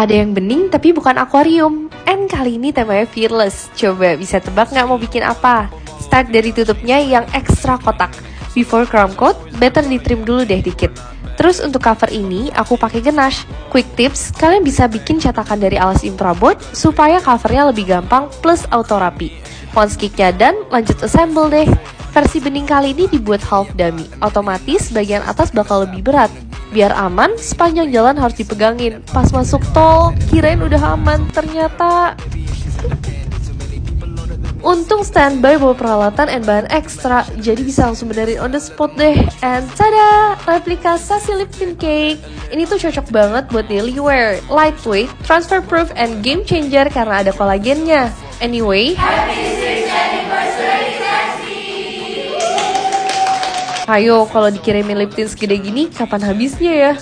Ada yang bening tapi bukan akuarium. And kali ini temanya fearless. Coba bisa tebak nggak mau bikin apa? Start dari tutupnya yang ekstra kotak. Before crown coat, better di trim dulu deh dikit. Terus untuk cover ini, aku pakai ganache. Quick tips, kalian bisa bikin cetakan dari alas infraboard supaya covernya lebih gampang plus auto rapi. Once kicknya dan lanjut assemble deh. Versi bening kali ini dibuat half dummy, otomatis bagian atas bakal lebih berat. Biar aman, sepanjang jalan harus dipegangin. Pas masuk tol, kirain udah aman, ternyata... Untung standby bawa peralatan and bahan ekstra, jadi bisa langsung benerin on the spot deh. And tada! Replika Sassy Lipton Cake. Ini tuh cocok banget buat daily wear. Lightweight, transfer proof, and game changer karena ada kolagennya. Anyway, Ayo, kalau dikirimin lip tint segede gini, kapan habisnya ya?